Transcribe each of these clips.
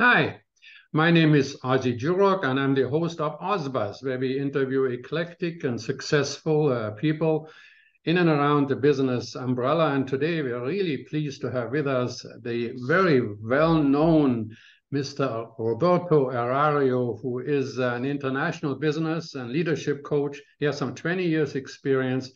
Hi, my name is Ozzie Jurock, and I'm the host of OzBuzz, where we interview eclectic and successful uh, people in and around the business umbrella. And today we are really pleased to have with us the very well-known Mr. Roberto Erario, who is an international business and leadership coach. He has some 20 years experience,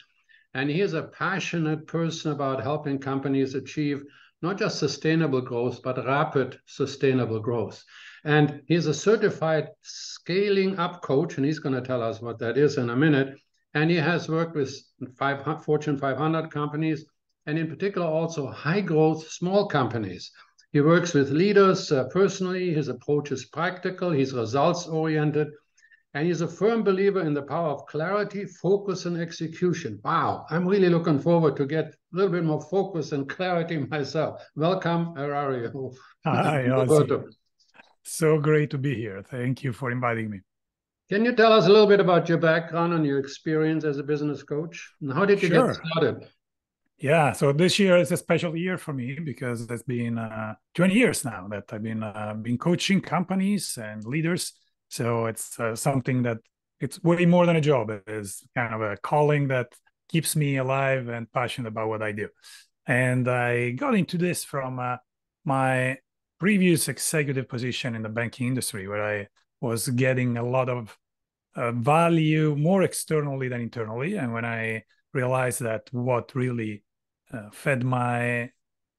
and he is a passionate person about helping companies achieve not just sustainable growth, but rapid sustainable growth. And he's a certified scaling up coach, and he's going to tell us what that is in a minute. And he has worked with five, Fortune 500 companies, and in particular also high growth small companies. He works with leaders uh, personally. His approach is practical, he's results oriented, and he's a firm believer in the power of clarity, focus, and execution. Wow, I'm really looking forward to get a little bit more focus and clarity myself. Welcome, Erario. Hi, So great to be here. Thank you for inviting me. Can you tell us a little bit about your background and your experience as a business coach? And how did you sure. get started? Yeah, so this year is a special year for me because it's been uh, 20 years now that I've been uh, been coaching companies and leaders. So it's uh, something that it's way more than a job. It is kind of a calling that keeps me alive and passionate about what I do. And I got into this from uh, my previous executive position in the banking industry, where I was getting a lot of uh, value more externally than internally. And when I realized that what really uh, fed my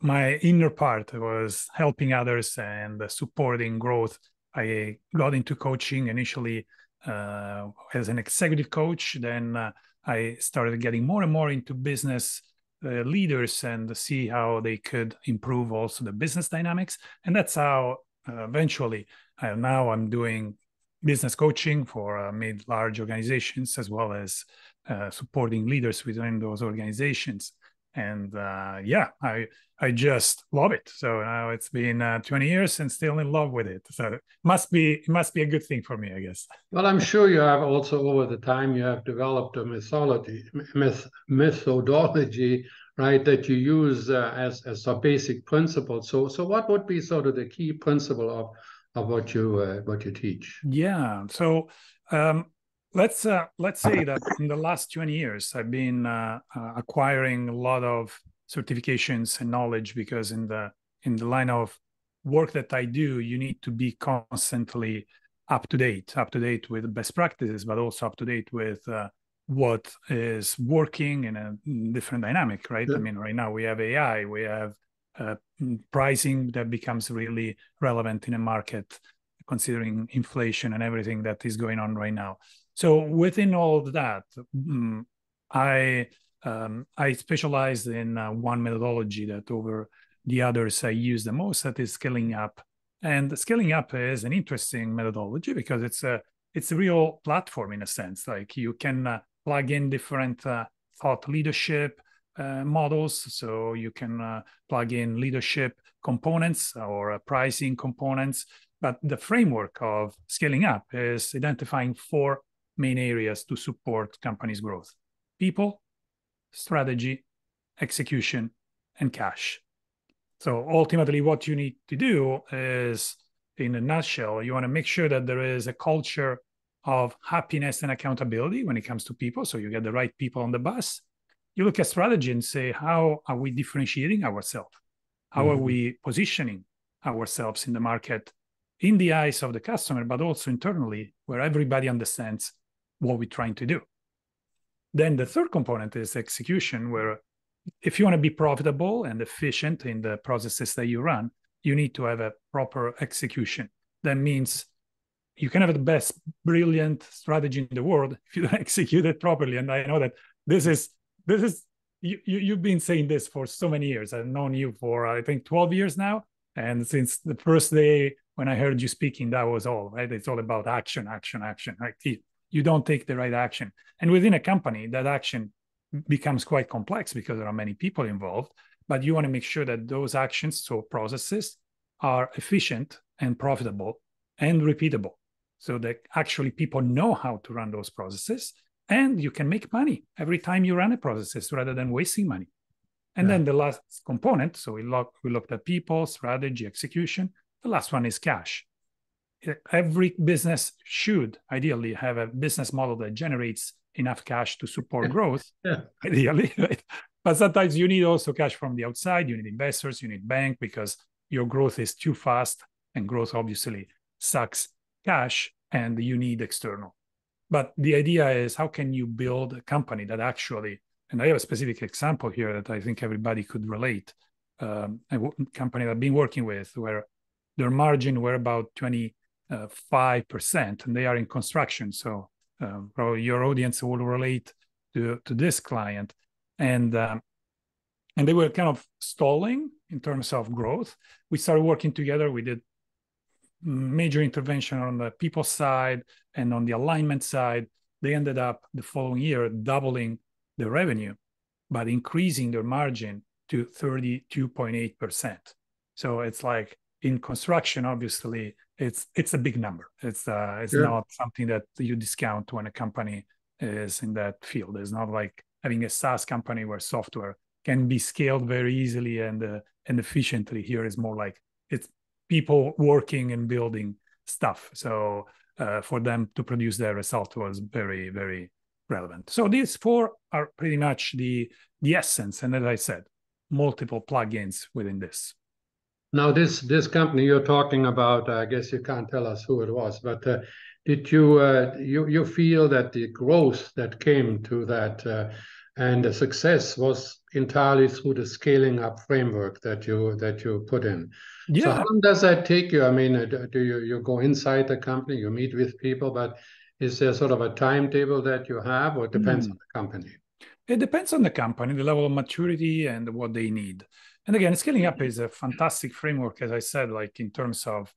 my inner part was helping others and supporting growth. I got into coaching initially uh, as an executive coach. Then uh, I started getting more and more into business uh, leaders and see how they could improve also the business dynamics. And that's how uh, eventually now I'm doing business coaching for uh, mid large organizations as well as uh, supporting leaders within those organizations and uh, yeah i i just love it. So now it's been uh, 20 years and still in love with it. So it must be it must be a good thing for me i guess. Well i'm sure you have also over the time you have developed a mythology myth, methodology right that you use uh, as as a basic principle. So so what would be sort of the key principle of of what you uh, what you teach? Yeah. So um, let's uh, let's say that in the last 20 years i've been uh, uh, acquiring a lot of certifications and knowledge because in the in the line of work that i do you need to be constantly up to date up to date with best practices but also up to date with uh, what is working in a different dynamic right? Yeah. i mean right now we have ai we have uh, pricing that becomes really relevant in a market considering inflation and everything that is going on right now so within all of that, um, I um, I specialized in uh, one methodology that over the others I use the most. That is scaling up, and scaling up is an interesting methodology because it's a it's a real platform in a sense. Like you can uh, plug in different uh, thought leadership uh, models, so you can uh, plug in leadership components or uh, pricing components. But the framework of scaling up is identifying four main areas to support companies' growth people, strategy, execution, and cash. So ultimately, what you need to do is, in a nutshell, you want to make sure that there is a culture of happiness and accountability when it comes to people. So you get the right people on the bus. You look at strategy and say, how are we differentiating ourselves? How mm-hmm. are we positioning ourselves in the market in the eyes of the customer, but also internally, where everybody understands what we're trying to do. Then the third component is execution, where if you want to be profitable and efficient in the processes that you run, you need to have a proper execution. That means you can have the best, brilliant strategy in the world if you don't execute it properly. And I know that this is this is you, you you've been saying this for so many years. I've known you for I think 12 years now. And since the first day when I heard you speaking, that was all right. It's all about action, action, action. Right? You don't take the right action. And within a company, that action becomes quite complex because there are many people involved. But you want to make sure that those actions, so processes, are efficient and profitable and repeatable so that actually people know how to run those processes and you can make money every time you run a process rather than wasting money. And yeah. then the last component, so we, look, we looked at people, strategy, execution. The last one is cash. Every business should ideally have a business model that generates enough cash to support growth, yeah. ideally. Right? But sometimes you need also cash from the outside. You need investors, you need bank because your growth is too fast, and growth obviously sucks cash, and you need external. But the idea is how can you build a company that actually, and I have a specific example here that I think everybody could relate. Um, a company that I've been working with where their margin were about 25%, and they are in construction. So uh, probably your audience will relate to, to this client. And um, and they were kind of stalling in terms of growth. We started working together. We did major intervention on the people side and on the alignment side. They ended up the following year doubling the revenue, but increasing their margin to 32.8%. So it's like in construction, obviously, it's it's a big number. It's uh, it's not something that you discount when a company is in that field. It's not like having a SaaS company where software can be scaled very easily and uh, and efficiently. Here is more like it's people working and building stuff. So uh, for them to produce their result was very very relevant. So these four are pretty much the the essence. And as I said, multiple plugins within this. Now, this this company you're talking about, I guess you can't tell us who it was, but uh, did you uh, you you feel that the growth that came to that uh, and the success was entirely through the scaling up framework that you that you put in? Yeah. So how long does that take you? I mean, do you you go inside the company, you meet with people, but is there sort of a timetable that you have, or it depends mm. on the company? It depends on the company, the level of maturity, and what they need. And again, scaling up is a fantastic framework, as I said, like in terms of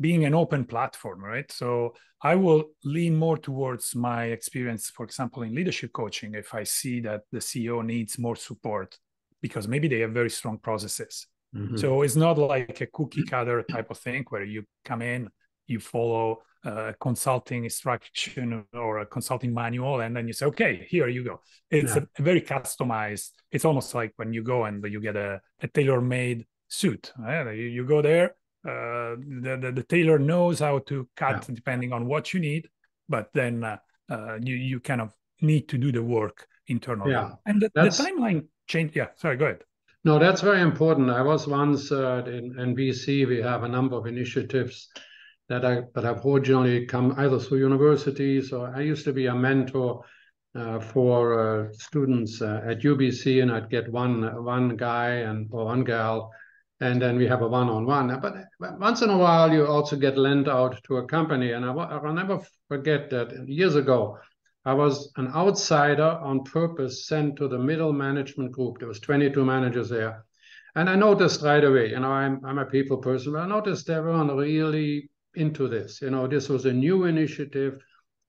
being an open platform, right? So I will lean more towards my experience, for example, in leadership coaching, if I see that the CEO needs more support because maybe they have very strong processes. Mm-hmm. So it's not like a cookie cutter type of thing where you come in, you follow a consulting instruction or a consulting manual and then you say okay here you go it's yeah. a, very customized it's almost like when you go and you get a, a tailor-made suit right? you, you, go there uh, the, the, the, tailor knows how to cut yeah. depending on what you need but then uh, uh, you you kind of need to do the work internally yeah. and the, the timeline change yeah sorry go ahead no that's very important i was once uh, in, in bc we have a number of initiatives that I that have originally come either through universities or I used to be a mentor uh, for uh, students uh, at UBC, and I'd get one one guy and or one gal, and then we have a one-on-one. But once in a while, you also get lent out to a company, and I, I'll never forget that years ago. I was an outsider on purpose sent to the middle management group. There was 22 managers there. And I noticed right away, you know, I'm, I'm a people person, but I noticed everyone really into this. You know, this was a new initiative.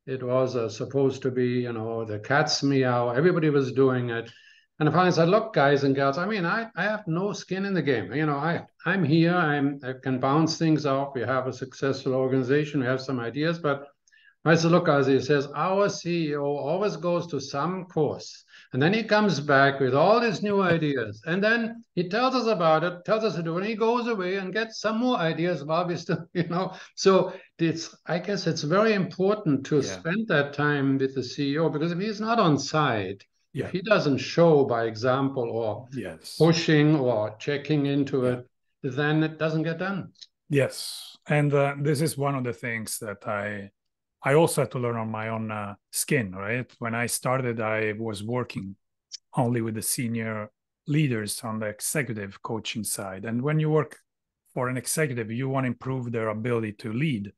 It was uh, supposed to be, you know, the cat's meow. Everybody was doing it. And I finally said, look, guys and girls, I mean, I, I have no skin in the game. You know, I, I'm here. I'm, I can bounce things off. We have a successful organization. We have some ideas. But I said, look, as he says, our CEO always goes to some course and then he comes back with all these new ideas. And then he tells us about it, tells us to do it, and he goes away and gets some more ideas while we still, you know. So it's I guess it's very important to yeah. spend that time with the CEO because if he's not on site, yeah. if he doesn't show by example or yes. pushing or checking into it, then it doesn't get done. Yes. And uh, this is one of the things that I I also had to learn on my own uh, skin, right? When I started, I was working only with the senior leaders on the executive coaching side. And when you work for an executive, you want to improve their ability to lead,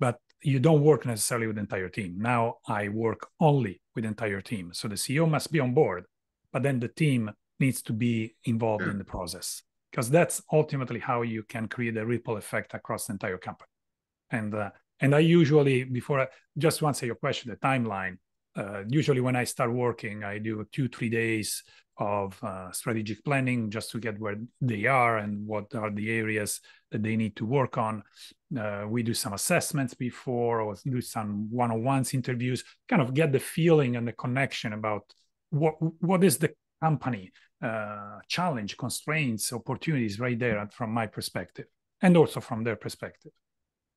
but you don't work necessarily with the entire team. Now I work only with the entire team. So the CEO must be on board, but then the team needs to be involved in the process because that's ultimately how you can create a ripple effect across the entire company. And uh, and I usually, before I just answer your question, the timeline, uh, usually when I start working, I do two, three days of uh, strategic planning just to get where they are and what are the areas that they need to work on. Uh, we do some assessments before or do some one-on-ones interviews, kind of get the feeling and the connection about what what is the company uh, challenge, constraints, opportunities right there from my perspective. and also from their perspective.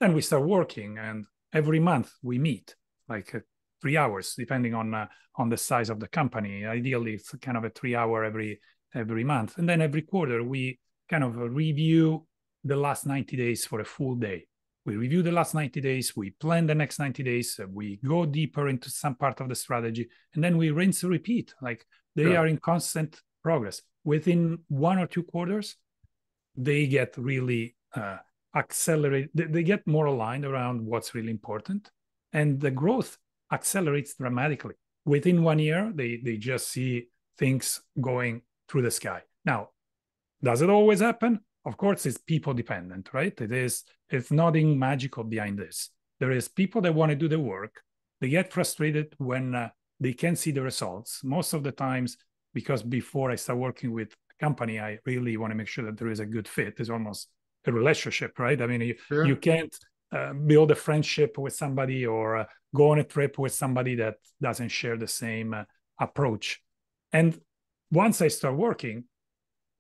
Then we start working, and every month we meet, like uh, three hours, depending on uh, on the size of the company. Ideally, it's kind of a three hour every every month, and then every quarter we kind of review the last 90 days for a full day. We review the last 90 days, we plan the next 90 days, we go deeper into some part of the strategy, and then we rinse and repeat. Like they are in constant progress. Within one or two quarters, they get really uh, accelerate. They get more aligned around what's really important, and the growth accelerates dramatically. Within one year, they they just see things going through the sky. Now, does it always happen? Of course, it's people dependent, right? It is. It's nothing magical behind this. There is people that want to do the work. They get frustrated when uh, they can't see the results. Most of the times, because before I start working with a company, I really want to make sure that there is a good fit. It's almost a relationship, right? I mean, you, sure. you can't uh, build a friendship with somebody or uh, go on a trip with somebody that doesn't share the same uh, approach. And once I start working,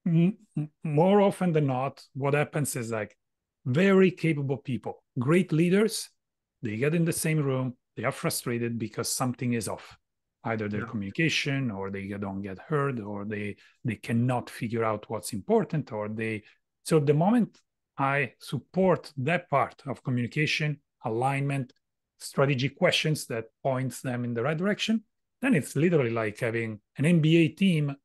m- more often than not, what happens is like very capable people, great leaders, they get in the same room, they are frustrated because something is off either their yeah. communication or they don't get heard or they they cannot figure out what's important or they so the moment i support that part of communication alignment strategy questions that points them in the right direction then it's literally like having an nba team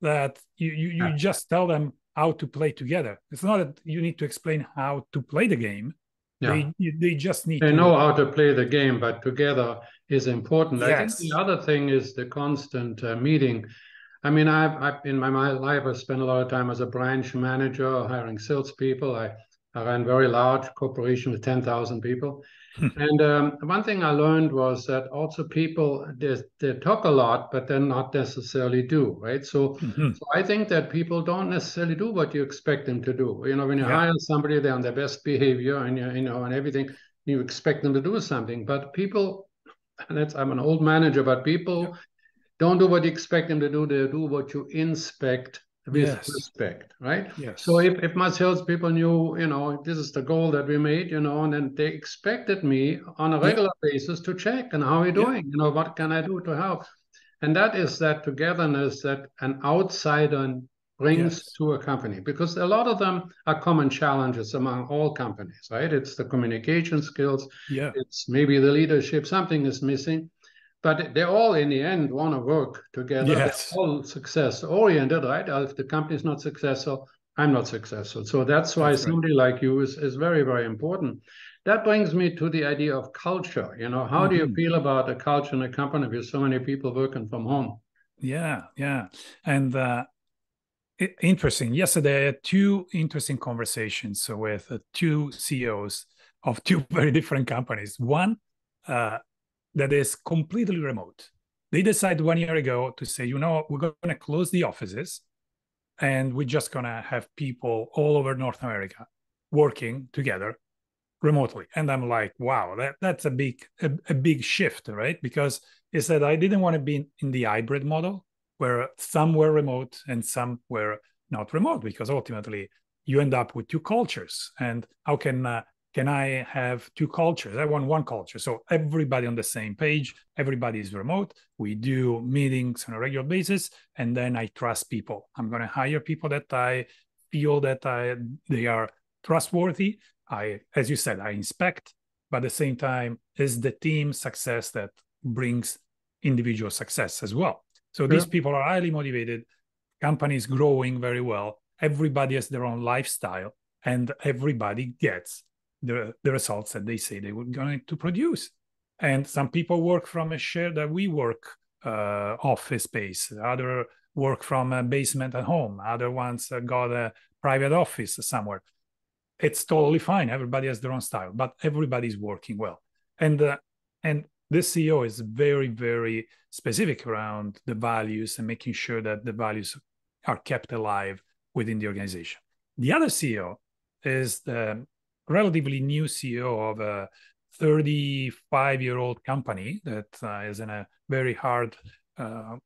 that you you, you yeah. just tell them how to play together it's not that you need to explain how to play the game yeah. They, they just need they to know how to play the game, but together is important. Yes. I think the other thing is the constant uh, meeting. I mean, I've, I've in my, my life I spent a lot of time as a branch manager, hiring salespeople. I, I ran very large corporation with ten thousand people, Hmm. and um, one thing I learned was that also people they, they talk a lot, but they're not necessarily do, right? So, mm-hmm. so I think that people don't necessarily do what you expect them to do. You know, when you yeah. hire somebody, they're on their best behavior, and you, you know, and everything, you expect them to do something. But people, and that's I'm an old manager, but people. Don't do what you expect them to do. They do what you inspect with yes. respect, right? Yes. So if, if my salespeople knew, you know, this is the goal that we made, you know, and then they expected me on a regular yeah. basis to check and how are you doing? Yeah. You know, what can I do to help? And that is that togetherness that an outsider brings yes. to a company because a lot of them are common challenges among all companies, right? It's the communication skills, yeah. it's maybe the leadership, something is missing but they all in the end want to work together. Yes. They're all success oriented, right? If the company is not successful, I'm not successful. So that's why that's somebody right. like you is, is very, very important. That brings me to the idea of culture. You know, how mm-hmm. do you mm-hmm. feel about a culture in a company with so many people working from home? Yeah, yeah. And uh, interesting. Yesterday, I had two interesting conversations with uh, two CEOs of two very different companies. One, uh, that is completely remote. They decided one year ago to say, you know, we're going to close the offices and we're just going to have people all over North America working together remotely. And I'm like, wow, that, that's a big, a, a big shift, right? Because it said I didn't want to be in the hybrid model where some were remote and some were not remote because ultimately you end up with two cultures and how can uh, can I have two cultures? I want one culture. So everybody on the same page, everybody is remote. We do meetings on a regular basis, and then I trust people. I'm going to hire people that I feel that I, they are trustworthy. I, as you said, I inspect, but at the same time, is the team success that brings individual success as well. So yeah. these people are highly motivated. Companies growing very well. Everybody has their own lifestyle, and everybody gets the, the results that they say they were going to produce. And some people work from a shared that we work uh, office space, other work from a basement at home, other ones got a private office somewhere. It's totally fine. Everybody has their own style, but everybody's working well. And uh, and this CEO is very very specific around the values and making sure that the values are kept alive within the organization. The other CEO is the relatively new CEO of a 35 year old company that uh, is in a very hard uh,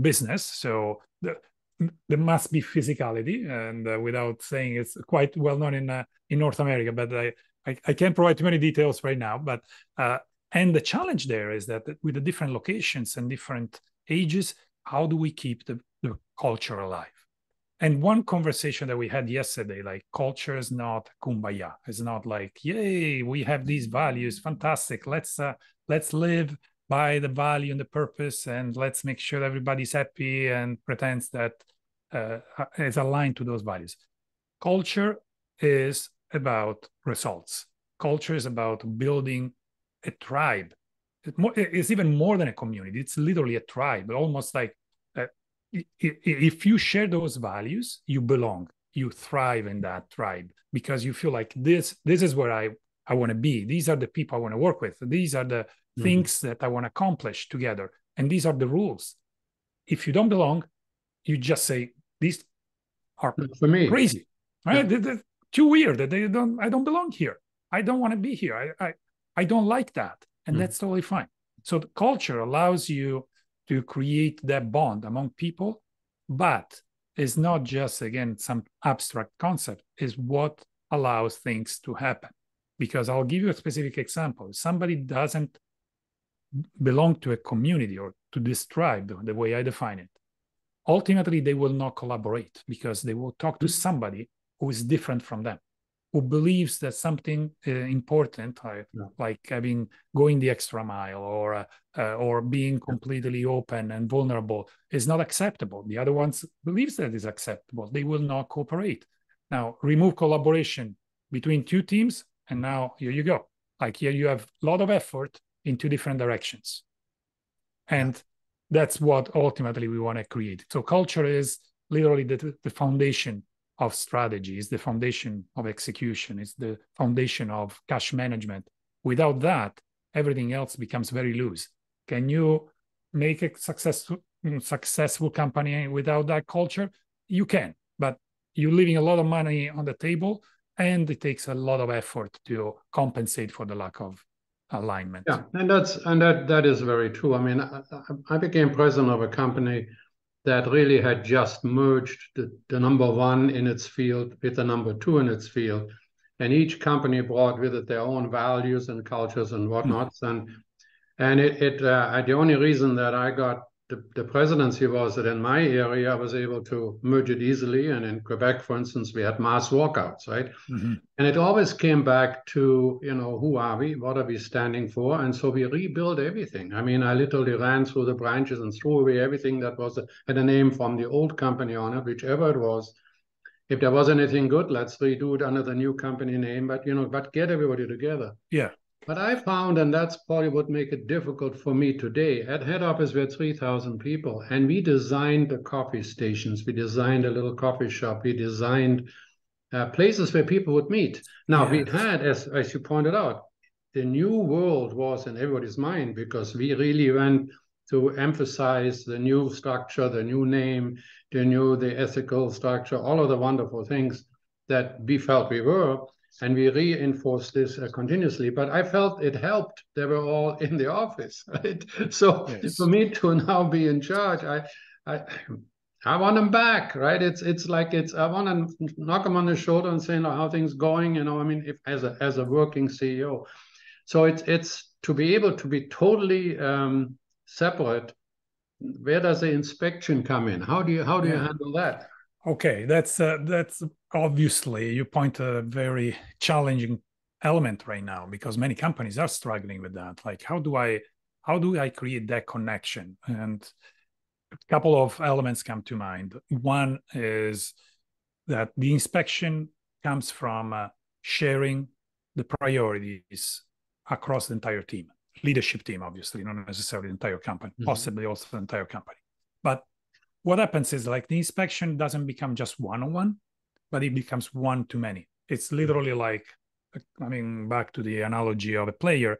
business. So the, there must be physicality, and uh, without saying it's quite well known in uh, in North America, but I, I, I can't provide too many details right now. But uh, and the challenge there is that with the different locations and different ages, how do we keep the, the culture alive? And one conversation that we had yesterday, like culture is not kumbaya. It's not like, yay, we have these values, fantastic. Let's uh, let's live by the value and the purpose and let's make sure everybody's happy and pretends that uh, is aligned to those values. Culture is about results. Culture is about building a tribe. It's even more than a community. It's literally a tribe almost like uh, if you share those values you belong you thrive in that tribe because you feel like this this is where i i want to be these are the people i want to work with these are the mm-hmm. things that I want to accomplish together. And these are the rules. If you don't belong, you just say, these are for me crazy, right? Yeah. They're, too weird that they don't, I don't belong here. I don't want to be here. I, I, I don't like that. And mm-hmm. that's totally fine. So the culture allows you to create that bond among people, but it's not just, again, some abstract concept, is what allows things to happen because I'll give you a specific example. If somebody doesn't belong to a community or to this tribe, the way I define it, ultimately they will not collaborate because they will talk to somebody who is different from them, who believes that something uh, important, uh, yeah. like having going the extra mile or uh, uh, or being completely open and vulnerable, is not acceptable. The other ones believes that is acceptable. They will not cooperate. Now remove collaboration between two teams, and now here you go. Like here you have a lot of effort in two different directions. And that's what ultimately we want to create. So culture is literally the, the foundation of strategy, is the foundation of execution, is the foundation of cash management. Without that, everything else becomes very loose. Can you make a successful successful company without that culture? You can, but you're leaving a lot of money on the table and it takes a lot of effort to compensate for the lack of alignment. Yeah, and that's and that that is very true. I mean, I, I became president of a company that really had just merged the, the number one in its field with the number two in its field, and each company brought with it their own values and cultures and whatnots. Mm. And and it, it uh, the only reason that I got the, the presidency was that in my area, I was able to merge it easily. And in Quebec, for instance, we had mass walkouts, right? Mm-hmm. And it always came back to, you know, who are we? What are we standing for? And so we rebuilt everything. I mean, I literally ran through the branches and threw away everything that was had a name from the old company on it, whichever it was. If there was anything good, let's redo it under the new company name. But you know, but get everybody together. Yeah. But I found, and that's probably what make it difficult for me today, at head office we had 3,000 people, and we designed the coffee stations, we designed a little coffee shop, we designed uh, places where people would meet. Now, yes. we had, as, as you pointed out, the new world was in everybody's mind because we really went to emphasize the new structure, the new name, the new, the ethical structure, all of the wonderful things that we felt we were and we reinforced this uh, continuously. But I felt it helped. They were all in the office, right? So yes. for me to now be in charge, I, I, I want them back, right? It's it's like it's I want to knock them on the shoulder and say, "No, how things going?" You know, I mean, if as a as a working CEO, so it's it's to be able to be totally um, separate. Where does the inspection come in? How do you how do yeah. you handle that? Okay, that's uh, that's obviously you point a very challenging element right now because many companies are struggling with that. Like, how do I how do I create that connection? And a couple of elements come to mind. One is that the inspection comes from uh, sharing the priorities across the entire team, leadership team, obviously, not necessarily the entire company, mm-hmm. possibly also the entire company. But what happens is like the inspection doesn't become just one on one, but it becomes one too many. It's literally like, I mean, back to the analogy of a player,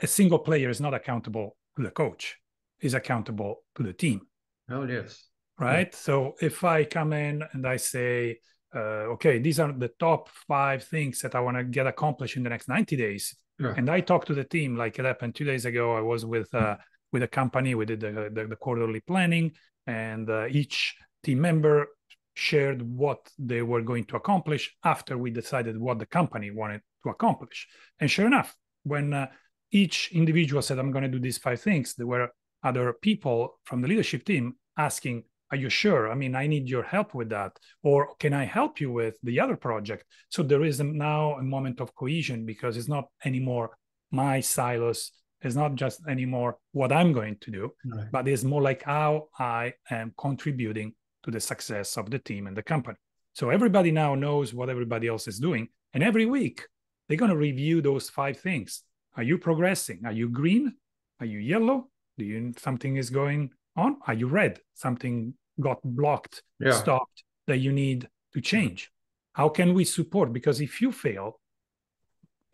a single player is not accountable to the coach, is accountable to the team. Oh, yes. Right. Yeah. So if I come in and I say, uh, okay, these are the top five things that I want to get accomplished in the next 90 days. Yeah. And I talk to the team like it happened two days ago. I was with uh, with a company, we did the, the, the quarterly planning, and uh, each team member shared what they were going to accomplish after we decided what the company wanted to accomplish. And sure enough, when uh, each individual said, I'm going to do these five things, there were other people from the leadership team asking, Are you sure? I mean, I need your help with that. Or can I help you with the other project? So there is now a moment of cohesion because it's not anymore my silos. It's not just anymore what I'm going to do, right. but it's more like how I am contributing to the success of the team and the company. So everybody now knows what everybody else is doing. And every week, they're going to review those five things. Are you progressing? Are you green? Are you yellow? Do you something is going on? Are you red? Something got blocked, yeah. stopped that you need to change. How can we support? Because if you fail,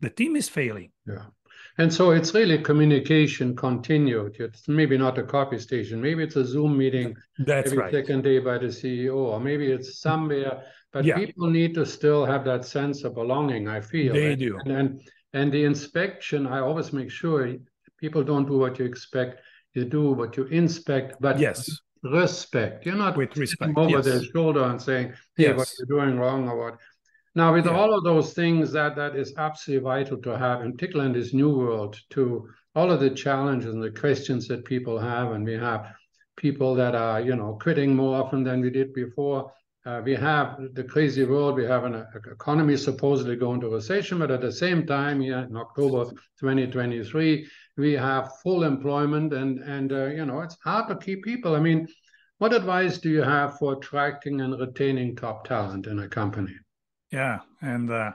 the team is failing. Yeah. And so it's really communication continued. It's maybe not a copy station. Maybe it's a Zoom meeting That's every right. second day by the CEO, or maybe it's somewhere. But yeah. people need to still have that sense of belonging, I feel. They do. And, and and the inspection, I always make sure people don't do what you expect. You do what you inspect, but yes, respect. You're not with respect over yes. their shoulder and saying, "Hey, yes. what you're doing wrong or what." Now, with yeah. all of those things, that that is absolutely vital to have, in particular in this new world, to all of the challenges and the questions that people have, and we have people that are, you know, quitting more often than we did before. Uh, we have the crazy world. We have an uh, economy supposedly going to recession, but at the same time, yeah, in October 2023, we have full employment, and and uh, you know it's hard to keep people. I mean, what advice do you have for attracting and retaining top talent in a company? Yeah, and uh,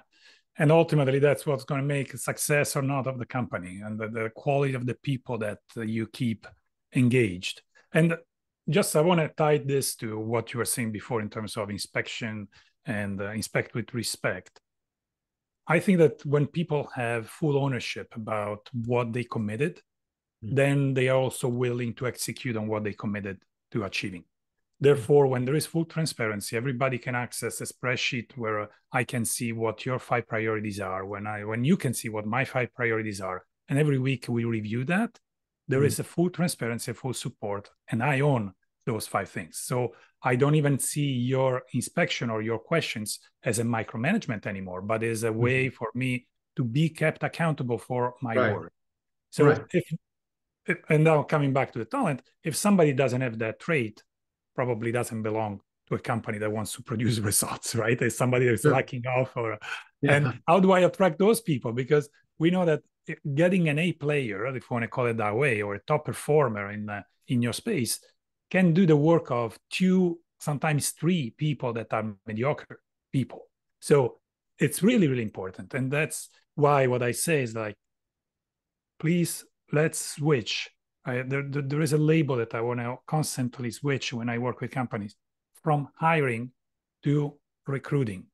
and ultimately, that's what's going to make a success or not of the company, and the, the quality of the people that uh, you keep engaged. And just I want to tie this to what you were saying before in terms of inspection and uh, inspect with respect. I think that when people have full ownership about what they committed, mm-hmm. then they are also willing to execute on what they committed to achieving. Therefore, when there is full transparency, everybody can access a spreadsheet where I can see what your five priorities are. When I when you can see what my five priorities are, and every week we review that there mm. is a full transparency, full support, and I own those five things. So I don't even see your inspection or your questions as a micromanagement anymore, but as a way mm. for me to be kept accountable for my right. work. So right. if, and now coming back to the talent, if somebody doesn't have that trait, probably doesn't belong to a company that wants to produce results, right? There's somebody that's lacking off or yeah. and how do I attract those people? Because we know that getting an A player, if you want to call it that way, or a top performer in uh, in your space, can do the work of two, sometimes three people that are mediocre people. So it's really, really important, and that's why what I say is like, please let's switch. I, there, there is a label that I want to constantly switch when I work with companies from hiring to recruiting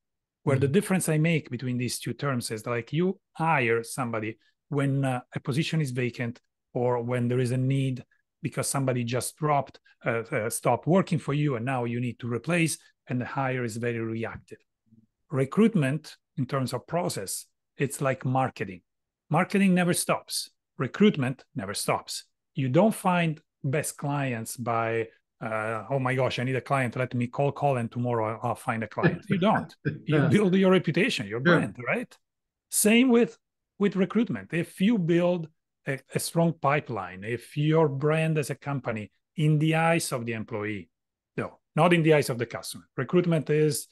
where mm-hmm. the difference i make between these two terms is like you hire somebody when uh, a position is vacant or when there is a need because somebody just dropped, uh, uh, stopped working for you, and now you need to replace, and the hire is very reactive. Recruitment, in terms of process, it's like marketing. Marketing never stops. Recruitment never stops. You don't find best clients by uh, oh my gosh, I need a client. Let me call, call, and tomorrow I'll find a client. You don't. You yeah. build your reputation, your brand, yeah. right? Same with with recruitment. If you build a, a, strong pipeline, if your brand as a company in the eyes of the employee, no, not in the eyes of the customer, recruitment is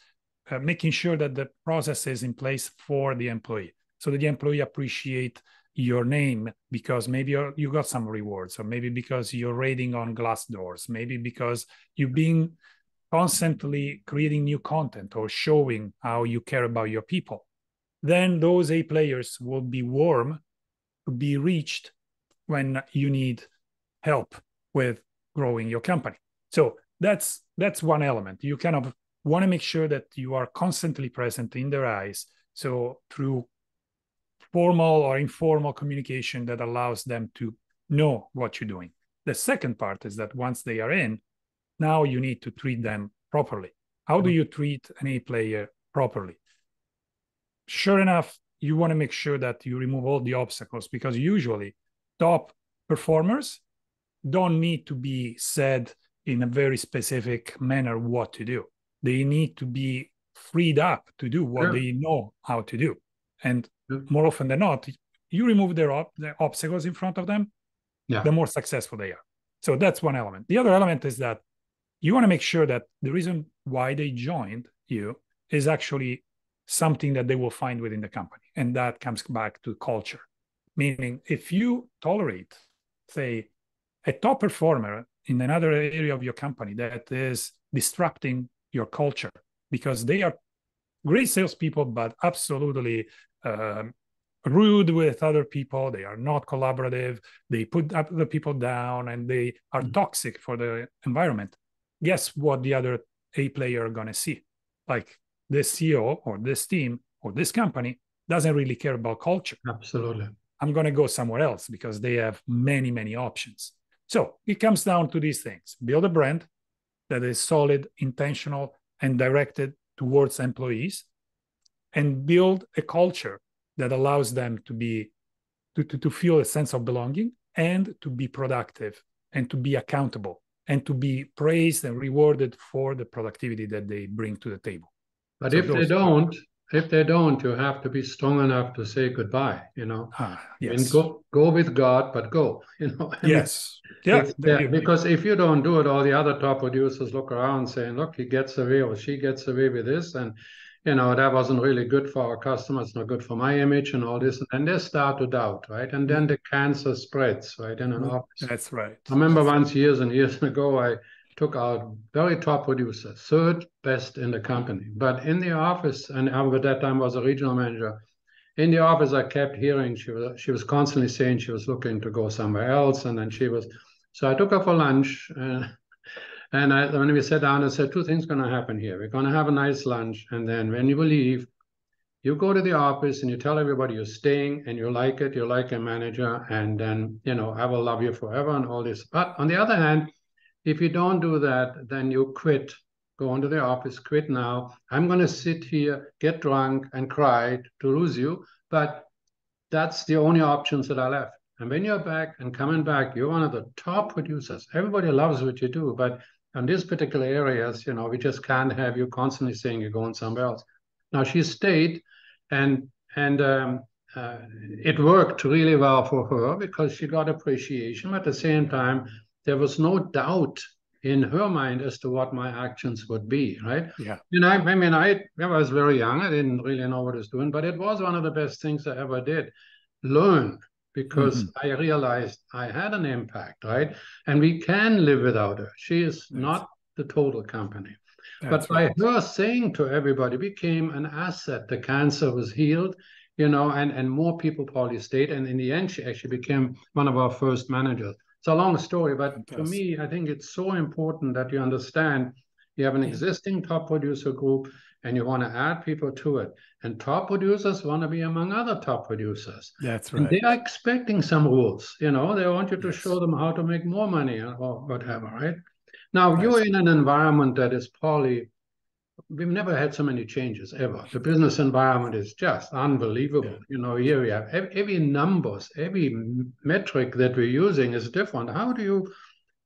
uh, making sure that the process is in place for the employee so that the employee appreciate your name because maybe you got some rewards or maybe because you're rating on Glassdoors maybe because you've been constantly creating new content or showing how you care about your people then those A players will be warm to be reached when you need help with growing your company. So that's that's one element. You kind of want to make sure that you are constantly present in their eyes. So through formal or informal communication that allows them to know what you're doing. The second part is that once they are in, now you need to treat them properly. How do mm-hmm. you treat an A player properly? sure enough, you want to make sure that you remove all the obstacles because usually top performers don't need to be said in a very specific manner what to do. They need to be freed up to do what yeah. they know how to do. And. Mm-hmm. more often than not, you remove their, op- their obstacles in front of them, yeah. the more successful they are. So that's one element. The other element is that you want to make sure that the reason why they joined you is actually something that they will find within the company. And that comes back to culture. Meaning, if you tolerate, say, a top performer in another area of your company that is disrupting your culture because they are great salespeople, but absolutely um, rude with other people. They are not collaborative. They put other people down and they are mm-hmm. toxic for the environment. Guess what the other A player are going to see? Like this CEO or this team or this company doesn't really care about culture. Absolutely. I'm going to go somewhere else because they have many, many options. So it comes down to these things build a brand that is solid, intentional, and directed towards employees, and build a culture that allows them to be to, to, to feel a sense of belonging and to be productive and to be accountable and to be praised and rewarded for the productivity that they bring to the table. But so if they don't, if they don't, you have to be strong enough to say goodbye. You know, ah, yes. and go go with God, but go. You know. yes. Yeah. yeah. Because if you don't do it, all the other top producers look around saying, "Look, he gets away or she gets away with this," and you know that wasn't really good for our customers, not good for my image, and all this. And then they start to doubt, right? And then the cancer spreads, right, in an mm-hmm. office. That's right. I remember That's once years and years ago, I took our very top producer, third best in the company. But in the office, and I, at that time was a regional manager, in the office I kept hearing she was she was constantly saying she was looking to go somewhere else, and then she was. So I took her for lunch, and and I, when we sat down, I said two things going to happen here. We're going to have a nice lunch, and then when you leave, you go to the office and you tell everybody you're staying and you like it, you like a manager, and then you know I will love you forever and all this. But on the other hand if you don't do that, then you quit. Go into the office, quit now. I'm going to sit here, get drunk, and cry to lose you. But that's the only options that are left. And when you're back and coming back, you're one of the top producers. Everybody loves what you do, but in these particular areas, you know, we just can't have you constantly saying you're going somewhere else. Now she stayed, and and um, uh, it worked really well for her because she got appreciation. At the same time, there was no doubt in her mind as to what my actions would be, right? Yeah. And I, I mean, I, I was very young. I didn't really know what I was doing, but it was one of the best things I ever did. Learn because mm-hmm. I realized I had an impact, right? And we can live without her. She is That's, not the total company. but by right. her saying to everybody became an asset. The cancer was healed, you know, and, and more people probably stayed. And in the end, she actually became one of our first managers it's a long story, but to me, I think it's so important that you understand you have an existing top producer group and you want to add people to it. And top producers want to be among other top producers. That's right. And they are expecting some rules. You know, they want you to yes. show them how to make more money or whatever, right? Now, you're in an environment that is probably we've never had so many changes ever. The business environment is just unbelievable. Yeah. You know, here we have every numbers, every metric that we're using is different. How do you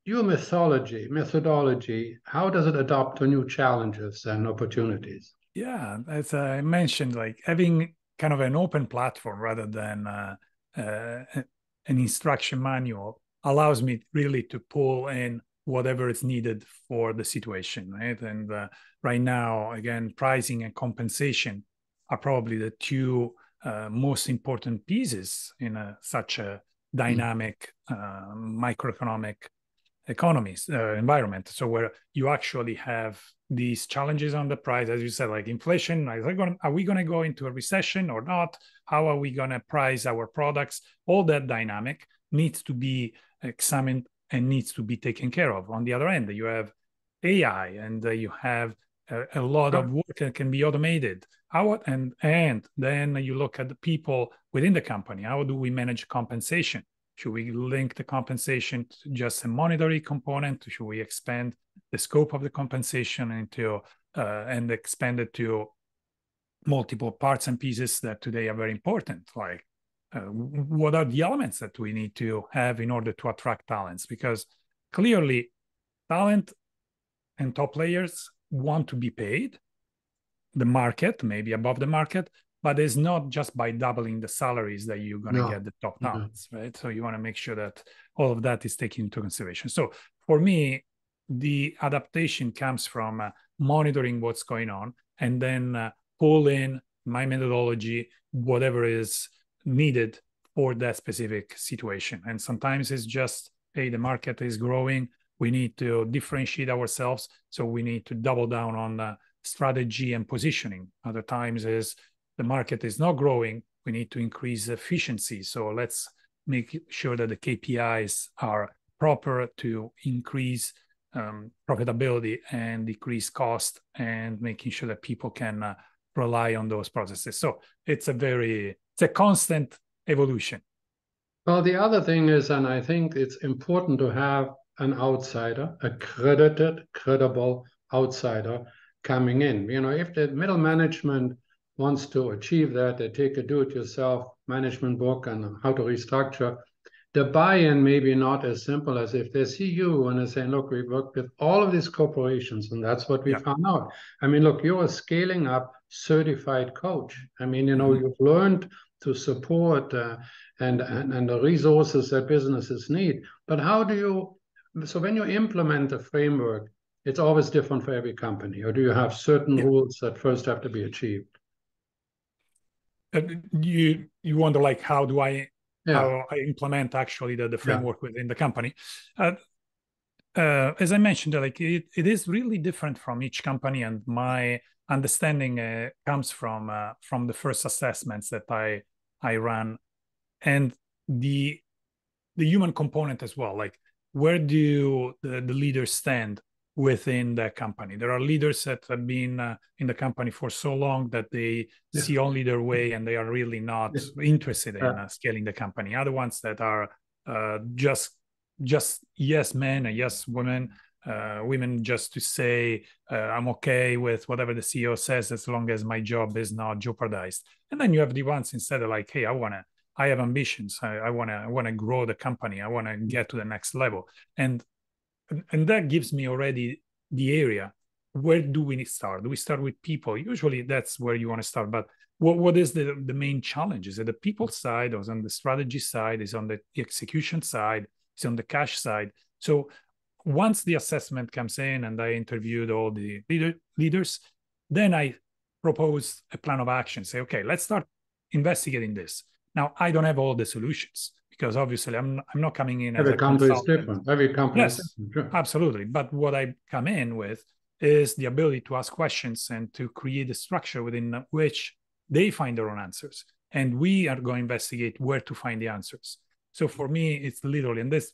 your mythology, methodology, how does it adapt to new challenges and opportunities? Yeah, as I mentioned, like having kind of an open platform rather than uh, uh, an instruction manual allows me really to pull in whatever is needed for the situation, right? And uh, right now, again, pricing and compensation are probably the two uh, most important pieces in a, such a dynamic uh, microeconomic economies uh, environment. So where you actually have these challenges on the price, as you said, like inflation. Are, gonna, are we going to go into a recession or not? How are we going to price our products? All that dynamic needs to be examined and needs to be taken care of. On the other end, you have AI and uh, you have a, a lot of work that can be automated. How and and then you look at the people within the company. How do we manage compensation? Should we link the compensation to just a monetary component? Should we expand the scope of the compensation into uh, and expand it to multiple parts and pieces that today are very important, like uh, what are the elements that we need to have in order to attract talents? Because clearly talent and top players want to be paid. The market, maybe above the market, but it's not just by doubling the salaries that you're going to no. get the top talents, mm-hmm. right? So you want to make sure that all of that is taken into consideration. So for me, the adaptation comes from uh, monitoring what's going on and then uh, pull in my methodology, whatever is needed for that specific situation. And sometimes it's just, hey, the market is growing. We need to differentiate ourselves. So we need to double down on the strategy and positioning. Other times is the market is not growing. We need to increase efficiency. So let's make sure that the KPIs are proper to increase um, profitability and decrease cost and making sure that people can uh, rely on those processes. So it's a very, it's a constant evolution. Well, the other thing is, and I think it's important to have an outsider, a credited, credible outsider coming in. You know, if the middle management wants to achieve that, they take a do-it-yourself management book and how to restructure. The buy-in may be not as simple as if they see you and they say, look, we worked with all of these corporations and that's what we yeah. found out. I mean, look, you're a scaling up certified coach. I mean, you know, mm-hmm. you've learned to support uh, and, and, and the resources that businesses need. But how do you, so when you implement a framework, it's always different for every company, or do you have certain yeah. rules that first have to be achieved? Uh, you you wonder like how do I yeah. how I implement actually the, the framework yeah. within the company. Uh, uh, as I mentioned, like it, it is really different from each company, and my understanding uh, comes from uh, from the first assessments that I I ran, and the the human component as well. Like where do the, the leaders stand within the company. There are leaders that have been uh, in the company for so long that they yeah. see only their way and they are really not yeah. interested in uh, scaling the company. Other ones that are uh, just just yes men and yes women. Uh, women just to say uh, I'm okay with whatever the CEO says as long as my job is not jeopardized. And then you have the ones instead of like, hey, I wanna, I have ambitions. I, I wanna, I wanna grow the company. I wanna get to the next level. And and that gives me already the area. Where do we start? Do we start with people? Usually that's where you want to start but what, what is the, the main challenge? Is it the people side or is on the strategy side? Is on the execution side? Is on the cash side? So once the assessment comes in and i interviewed all the leader, leaders then i propose a plan of action. Say okay let's start investigating this. Now i don't have all the solutions because obviously I'm I'm not coming in every company is different. Every company yes, sure. absolutely. But what I come in with is the ability to ask questions and to create a structure within which they find their own answers, and we are going to investigate where to find the answers. So for me, it's literally, and this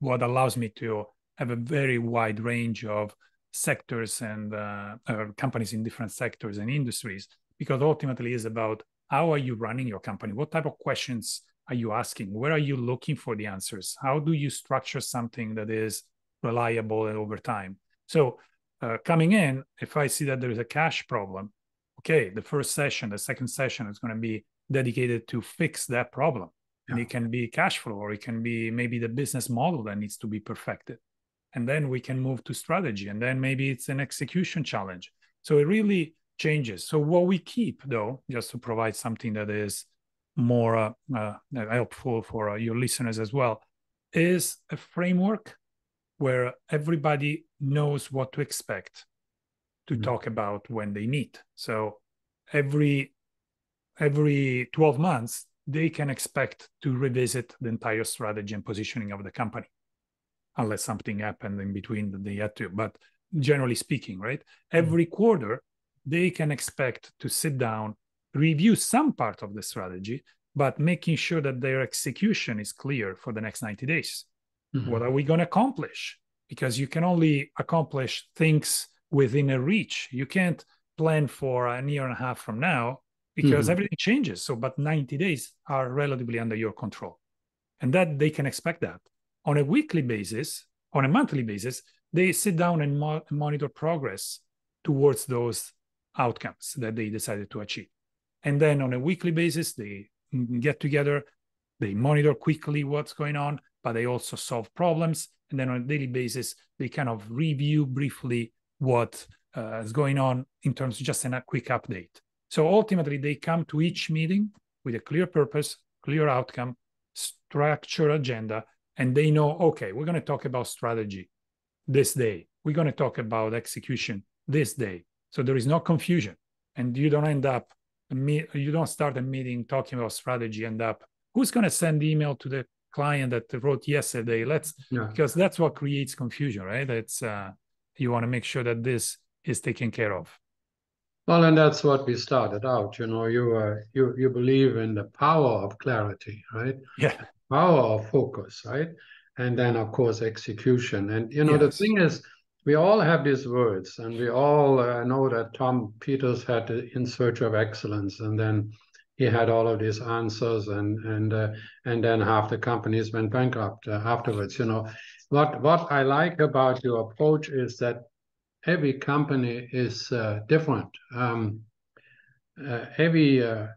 what allows me to have a very wide range of sectors and uh, uh, companies in different sectors and industries, because ultimately is about how are you running your company, what type of questions are you asking? Where are you looking for the answers? How do you structure something that is reliable over time? So, uh, coming in, if I see that there is a cash problem, okay, the first session, the second session is going to be dedicated to fix that problem. Yeah. And it can be cash flow, or it can be maybe the business model that needs to be perfected. And then we can move to strategy. And then maybe it's an execution challenge. So it really changes. So, what we keep, though, just to provide something that is more uh, uh, helpful for uh, your listeners as well is a framework where everybody knows what to expect to mm-hmm. talk about when they meet so every every 12 months they can expect to revisit the entire strategy and positioning of the company unless something happened in between that they had to but generally speaking right mm-hmm. every quarter they can expect to sit down review some part of the strategy, but making sure that their execution is clear for the next 90 days. Mm-hmm. What are we going to accomplish? Because you can only accomplish things within a reach. You can't plan for a year and a half from now because mm-hmm. everything changes. So, but 90 days are relatively under your control. And that they can expect that. On a weekly basis, on a monthly basis, they sit down and mo- monitor progress towards those outcomes that they decided to achieve. And then on a weekly basis, they get together, they monitor quickly what's going on, but they also solve problems. And then on a daily basis, they kind of review briefly what uh, is going on in terms of just a quick update. So ultimately, they come to each meeting with a clear purpose, clear outcome, structure agenda, and they know, okay, we're going to talk about strategy this day. We're going to talk about execution this day. So there is no confusion. And you don't end up, you don't start a meeting talking about strategy, end up, who's going to send email to the client that wrote yesterday? Let's, yeah. because that's what creates confusion, right? That's uh, you want to make sure that this is taken care of. Well, and that's what we started out. You know, you uh, you you believe in the power of clarity, right? Yeah. Power of focus, right? And then of course execution. And you know, yes. the thing is, we all have these words, and we all uh, know that Tom Peters had in search of excellence, and then he had all of these answers, and and uh, and then half the companies went bankrupt uh, afterwards. You know, what what I like about your approach is that every company is uh, different. Um, uh, every uh,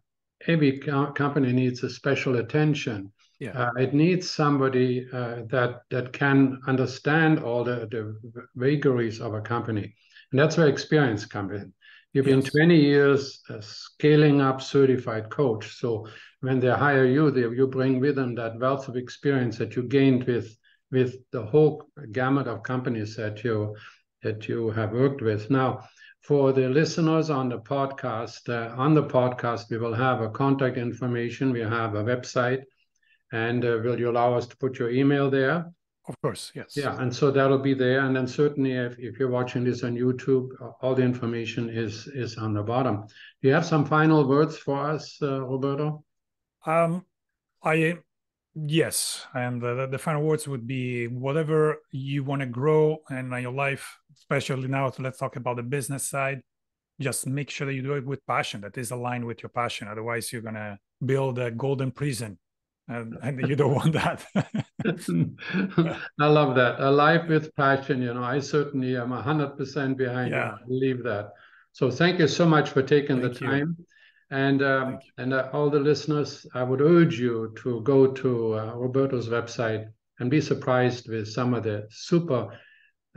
every co company needs a special attention. Yeah. Uh, it needs somebody uh, that that can understand all the, the vagaries of a company, and that's where experience comes in. You've yes. been 20 years scaling up certified coach. So when they hire you, they, you bring with them that wealth of experience that you gained with with the whole gamut of companies that you that you have worked with. Now, for the listeners on the podcast, uh, on the podcast, we will have a contact information. We have a website, and uh, will you allow us to put your email there? Of course, yes. Yeah, and so that'll be there. And then certainly, if, if you're watching this on YouTube, all the information is is on the bottom. Do you have some final words for us, uh, Roberto? Um, I Yes, and the, the final words would be whatever you want to grow in your life, especially now. So let's talk about the business side. Just make sure that you do it with passion, that is aligned with your passion. Otherwise, you're gonna build a golden prison, and, and you don't want that. I love that. A life with passion. You know, I certainly am hundred percent behind yeah. I believe that. So thank you so much for taking thank the time. You. And um, and uh, all the listeners, I would urge you to go to uh, Roberto's website and be surprised with some of the super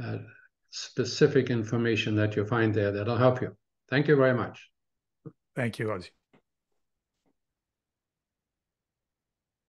uh, specific information that you find there that'll help you. Thank you very much. Thank you, Ozzie.